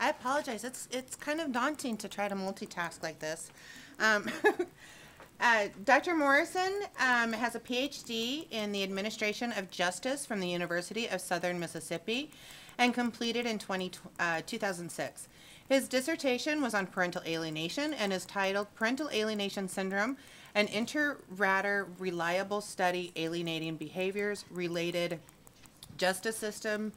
I apologize. It's it's kind of daunting to try to multitask like this. Um, uh, Dr. Morrison um, has a PhD in the administration of justice from the University of Southern Mississippi, and completed in 20, uh, 2006. His dissertation was on parental alienation and is titled "Parental Alienation Syndrome: An Inter-Rater Reliable Study Alienating Behaviors Related Justice System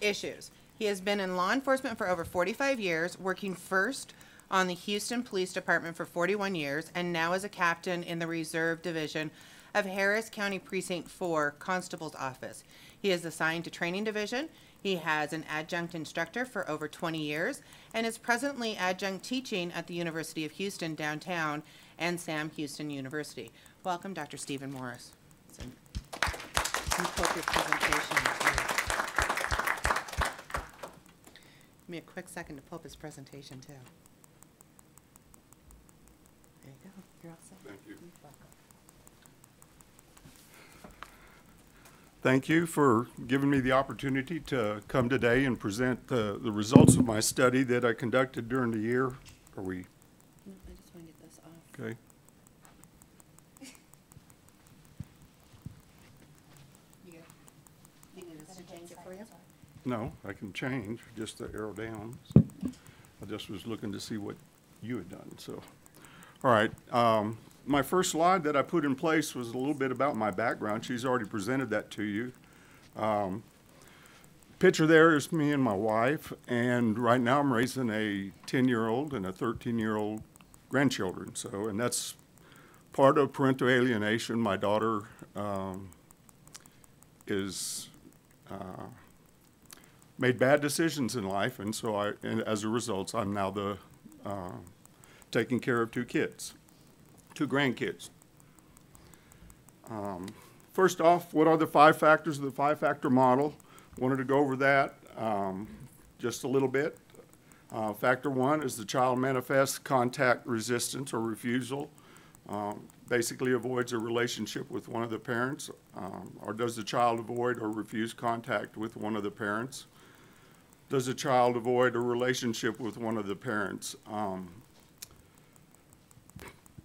Issues." He has been in law enforcement for over 45 years, working first on the Houston Police Department for 41 years, and now as a captain in the Reserve Division of Harris County Precinct 4 Constable's Office. He is assigned to Training Division. He has an adjunct instructor for over 20 years and is presently adjunct teaching at the University of Houston downtown and Sam Houston University. Welcome, Dr. Stephen Morrison your presentation, too. Give me a quick second to pull up his presentation, too. There you go. You're all set. Thank you. You're welcome. Thank you for giving me the opportunity to come today and present the, the results of my study that I conducted during the year. Are we, No, I just want to get this off. okay? You good? You need us to change it for you? No, I can change, just the arrow down. I just was looking to see what you had done, so. All right, um, my first slide that I put in place was a little bit about my background. She's already presented that to you. Um, Picture there is me and my wife, and right now I'm raising a ten-year-old and a thirteen-year-old grandchildren, so, and that's part of parental alienation. My daughter, um, is, uh, made bad decisions in life, and so I, and as a result, I'm now the, uh, taking care of two kids, two grandkids. Um, First off, what are the five factors of the five-factor model? Wanted to go over that um, just a little bit. Uh, Factor one is the child manifests contact resistance or refusal. Um, Basically avoids a relationship with one of the parents, um, or does the child avoid or refuse contact with one of the parents? Does the child avoid a relationship with one of the parents? Um,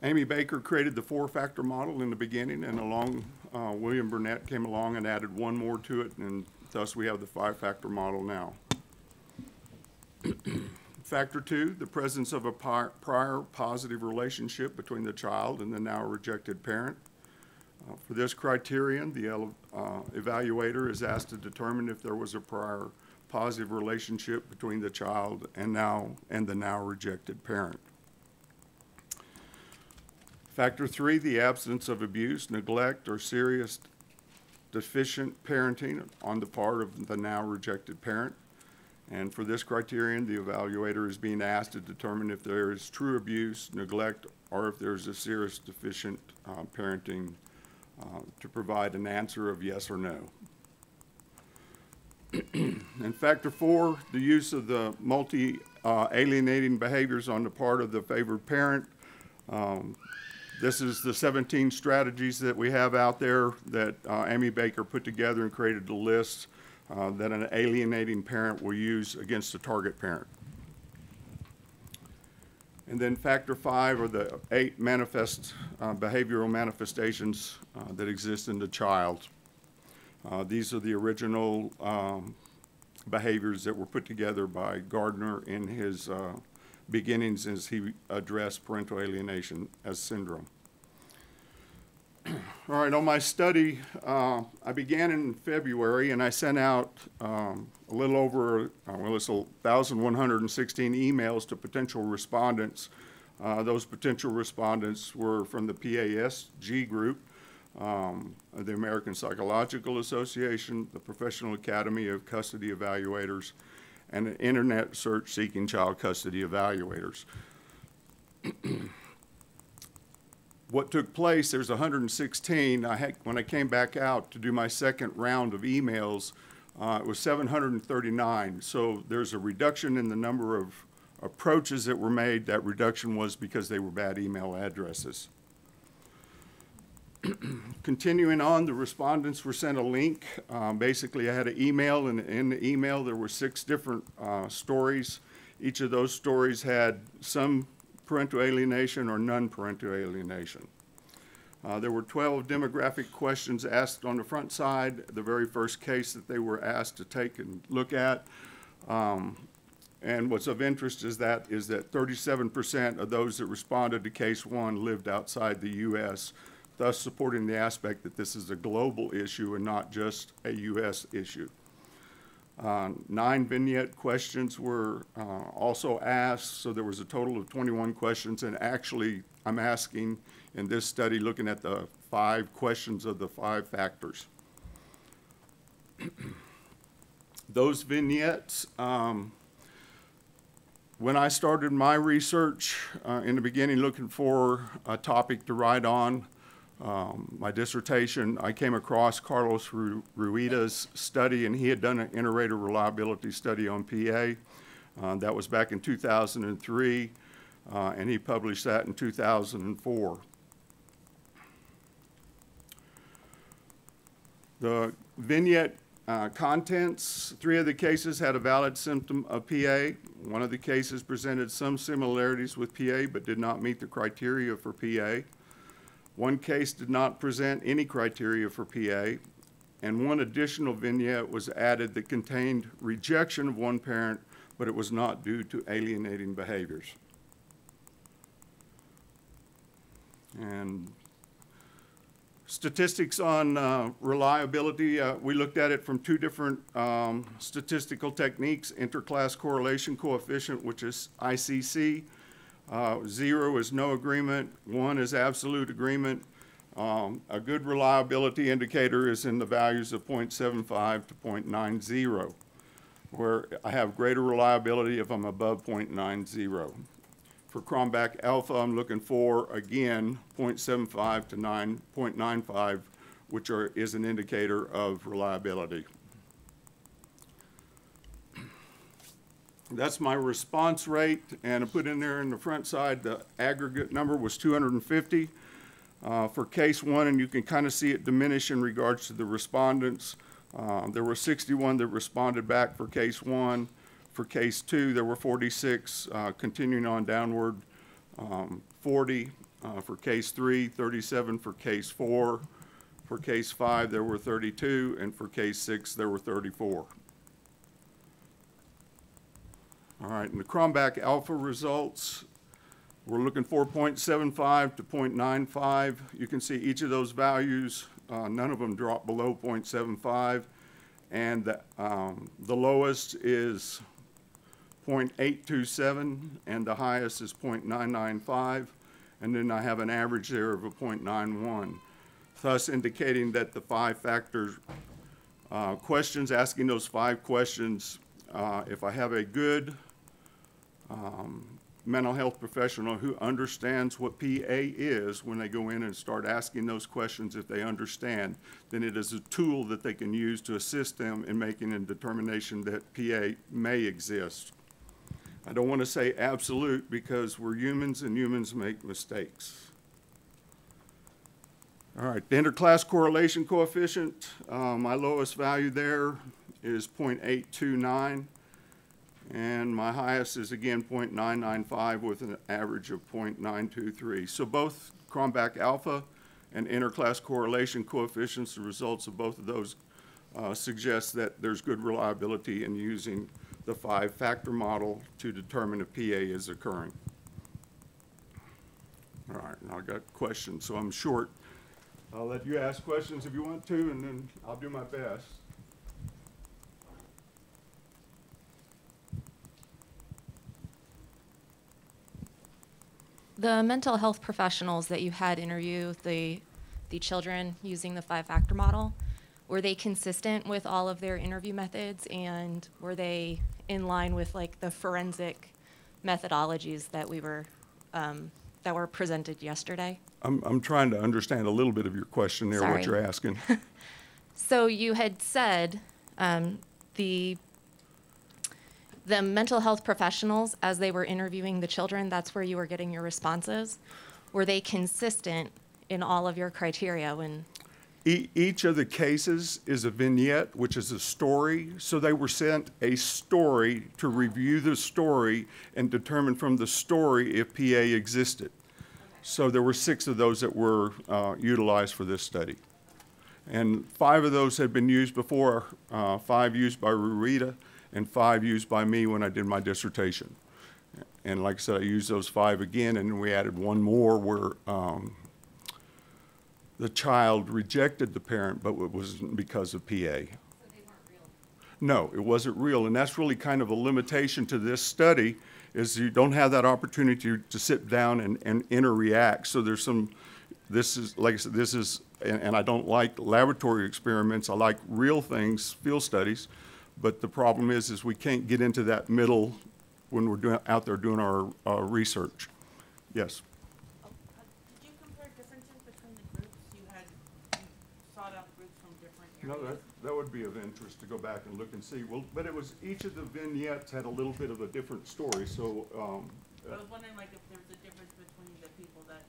Amy Baker created the four-factor model in the beginning, and along, uh, William Bernet came along and added one more to it, and thus we have the five-factor model now. Factor two, the presence of a prior positive relationship between the child and the now rejected parent. Uh, For this criterion, the uh, evaluator is asked to determine if there was a prior positive relationship between the child and now, and the now rejected parent. Factor three, the absence of abuse, neglect, or serious deficient parenting on the part of the now rejected parent. And for this criterion, the evaluator is being asked to determine if there is true abuse, neglect, or if there's a serious deficient uh, parenting uh, to provide an answer of yes or no. And factor four, the use of the multi uh, alienating behaviors on the part of the favored parent. Um, This is the 17 strategies that we have out there that uh, Amy Baker put together and created a list uh, that an alienating parent will use against a target parent. And then factor five are the eight manifest, uh, behavioral manifestations uh, that exist in the child. Uh, These are the original um, behaviors that were put together by Gardner in his uh, beginnings as he addressed parental alienation as syndrome. All right, on my study, uh, I began in February and I sent out um, a little over, uh, well, it's 1,116 emails to potential respondents. Uh, Those potential respondents were from the PASG group, um, the American Psychological Association, the Professional Academy of Custody Evaluators, and the Internet Search Seeking Child Custody Evaluators. What took place, there's 116, I had, when I came back out to do my second round of emails, uh, it was 739. So there's a reduction in the number of approaches that were made. That reduction was because they were bad email addresses. Continuing on, the respondents were sent a link. Um, basically, I had an email, and in the email, there were six different uh, stories. Each of those stories had some parental alienation or non-parental alienation. Uh, there were 12 demographic questions asked on the front side, the very first case that they were asked to take and look at. Um, and what's of interest is that is that 37% of those that responded to case one lived outside the U.S., thus supporting the aspect that this is a global issue and not just a U.S. issue. Uh, nine vignette questions were uh, also asked, so there was a total of 21 questions. And actually, I'm asking in this study, looking at the five questions of the five factors. Those vignettes, um, when I started my research uh, in the beginning, looking for a topic to write on, um, my dissertation, I came across Carlos Ru- Rueda's study, and he had done an inter-rater reliability study on PA. Uh, that was back in 2003, uh, and he published that in 2004. The vignette uh, contents, three of the cases had a valid symptom of PA. One of the cases presented some similarities with PA but did not meet the criteria for PA. One case did not present any criteria for PA, and one additional vignette was added that contained rejection of one parent, but it was not due to alienating behaviors. And statistics on uh, reliability, uh, we looked at it from two different um, statistical techniques, intraclass correlation coefficient, which is ICC, uh, Zero is no agreement, one is absolute agreement. Um, A good reliability indicator is in the values of .75 to .90, where I have greater reliability if I'm above .90. For Cronbach alpha, I'm looking for, again, .75 to 9, .95, which are, is an indicator of reliability. That's my response rate, and I put in there in the front side, the aggregate number was 250 uh, for case one, and you can kind of see it diminish in regards to the respondents. Uh, There were 61 that responded back for case one. For case two, there were 46, uh, continuing on downward, um, 40 uh, for case three, 37 for case four. For case five, there were 32, and for case six, there were 34. All right, and the Cronbach alpha results, we're looking for .75 to .95. You can see each of those values, uh, none of them drop below .75. And the, um, the lowest is .827, and the highest is .995. And then I have an average there of a .91, thus indicating that the five factor uh, questions, asking those five questions, uh, if I have a good um, mental health professional who understands what PA is when they go in and start asking those questions, if they understand, then it is a tool that they can use to assist them in making a determination that PA may exist. I don't want to say absolute because we're humans and humans make mistakes. All right, the intraclass correlation coefficient, uh, my lowest value there is 0.829. And my highest is again .995 with an average of .923. So both Cronbach alpha and intraclass correlation coefficients, the results of both of those uh, suggest that there's good reliability in using the five-factor model to determine if PA is occurring. All right, now I've got questions, so I'm short. I'll let you ask questions if you want to, and then I'll do my best. The mental health professionals that you had interview the, the children using the five-factor model, were they consistent with all of their interview methods and were they in line with like the forensic methodologies that we were, um, that were presented yesterday? I'm, I'm trying to understand a little bit of your question there, what you're asking. So you had said um, the the mental health professionals, as they were interviewing the children, that's where you were getting your responses. Were they consistent in all of your criteria? When E- each of the cases is a vignette, which is a story. So they were sent a story to review the story and determine from the story if PA existed. So there were six of those that were uh, utilized for this study. And five of those had been used before, uh, five used by Rurita, and five used by me when I did my dissertation. And like I said, I used those five again, and we added one more where um, the child rejected the parent, but it was because of PA. No, it wasn't real, and that's really kind of a limitation to this study, is you don't have that opportunity to sit down and, and interact. So there's some, this is, like I said, this is, and, and I don't like laboratory experiments, I like real things, field studies, but the problem is, is we can't get into that middle when we're doing, out there doing our, uh, research. Yes. Oh, uh, Did you compare differences between the groups? You had, you sought out groups from different No, that, that would be of interest to go back and look and see. Well, but it was, each of the vignettes had a little bit of a different story, so, um, I was wondering like if there was a difference between the people that,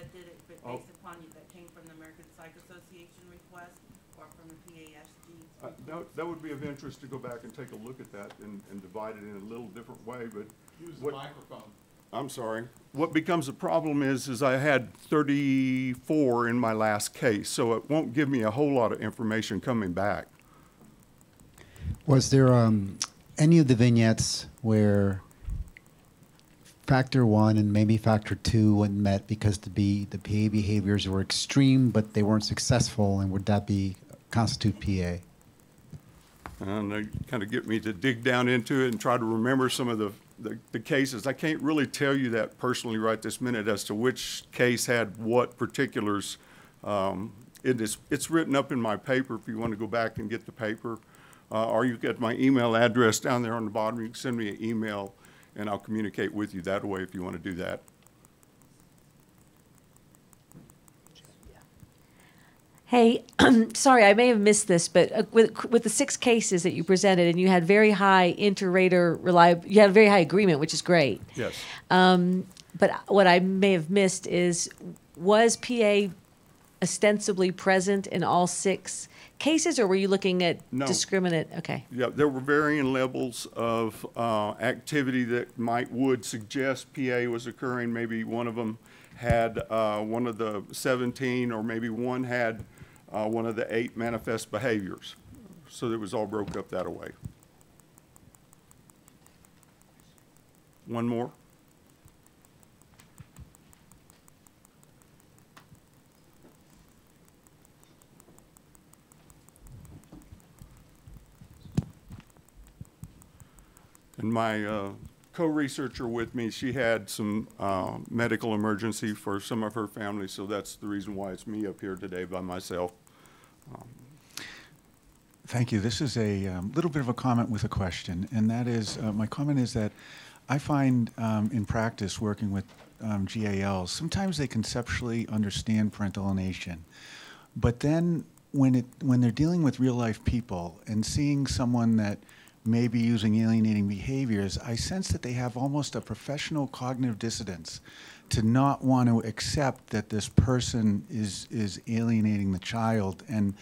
that did it, but Oh. based upon you, that came from the American Psych Association request or from the PASG? uh, that, that would be of interest to go back and take a look at that and, and divide it in a little different way, but. Use the what- microphone. I'm sorry. What becomes a problem is, is I had thirty-four in my last case, so it won't give me a whole lot of information coming back. Was there um, any of the vignettes where factor one and maybe factor two weren't met because the be the PA behaviors were extreme, but they weren't successful, and would that be constitute PA? And they kind of get me to dig down into it and try to remember some of the, the, the cases. I can't really tell you that personally right this minute as to which case had what particulars. Um, it is, it's written up in my paper if you want to go back and get the paper. Uh, or you get my email address down there on the bottom. You can send me an email and I'll communicate with you that way if you want to do that. Hey, sorry, I may have missed this, but uh, with, with the six cases that you presented, and you had very high inter-rater reliab, you had a very high agreement, which is great. Yes. Um, but what I may have missed is, was PA ostensibly present in all six cases, or were you looking at No. discriminate? Okay. Yeah, there were varying levels of uh, activity that might, would suggest PA was occurring. Maybe one of them had uh, one of the 17, or maybe one had uh, one of the eight manifest behaviors. So it was all broke up that way. One more? And my uh, co-researcher with me, she had some uh, medical emergency for some of her family, so that's the reason why it's me up here today by myself. Thank you. This is a um, little bit of a comment with a question, and that is, uh, my comment is that I find um, in practice working with um, GALs, sometimes they conceptually understand parental alienation, but then when it when they're dealing with real life people and seeing someone that may be using alienating behaviors, I sense that they have almost a professional cognitive dissonance to not want to accept that this person is is alienating the child. And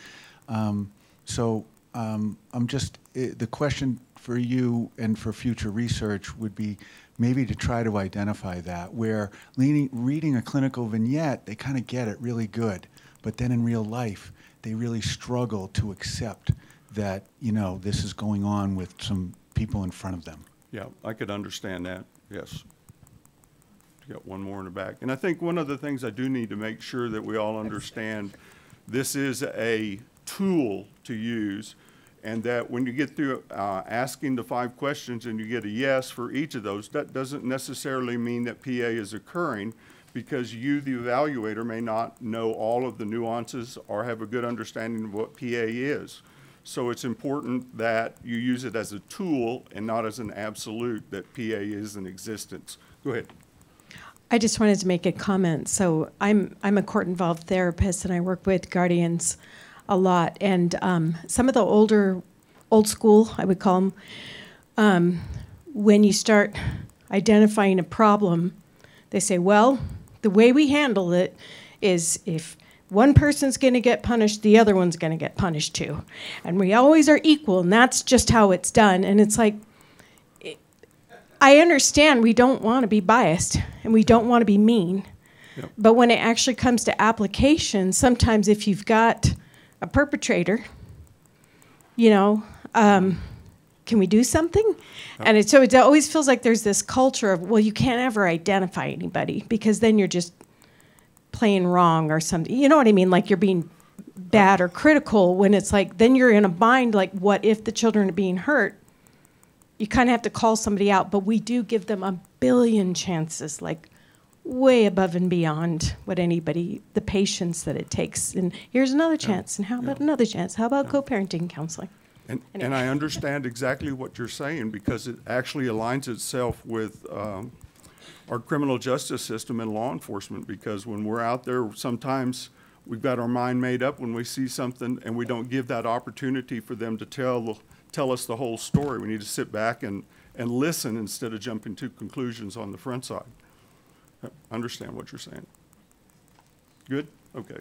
um, so um, I'm just i the question for you and for future research would be maybe to try to identify that where leading, reading a clinical vignette they kind of get it really good but then in real life they really struggle to accept that you know this is going on with some people in front of them Yeah, I could understand that, yes. Got one more in the back. And I think one of the things I do need to make sure that we all understand, this is a tool to use, and that when you get through uh, asking the five questions and you get a yes for each of those, that doesn't necessarily mean that PA is occurring, because you, the evaluator, may not know all of the nuances or have a good understanding of what PA is. So it's important that you use it as a tool and not as an absolute that PA is in existence. Go ahead. I just wanted to make a comment. So I'm I'm a court involved therapist, and I work with guardians a lot. And um, some of the older, old school, I would call them, um, when you start identifying a problem, they say, well, the way we handle it is if one person's going to get punished, the other one's going to get punished too. And we always are equal, and that's just how it's done. And it's like, it- I understand we don't want to be biased and we don't want to be mean. Yep. But when it actually comes to application, sometimes if you've got a perpetrator, you know, um, can we do something? And it, so it always feels like there's this culture of, well, you can't ever identify anybody because then you're just playing wrong or something. You know what I mean? Like you're being bad or critical when it's like, then you're in a bind, like, what if the children are being hurt? You kind of have to call somebody out, but we do give them a billion chances, like way above and beyond what anybody, the patience that it takes. And here's another chance, and how about another chance? How about co parenting counseling? And, and I understand exactly what you're saying because it actually aligns itself with um, our criminal justice system and law enforcement. Because when we're out there, sometimes we've got our mind made up when we see something and we don't give that opportunity for them to tell, tell us the whole story. We need to sit back and, and listen instead of jumping to conclusions on the front side. I Understand what you're saying. Good? Okay.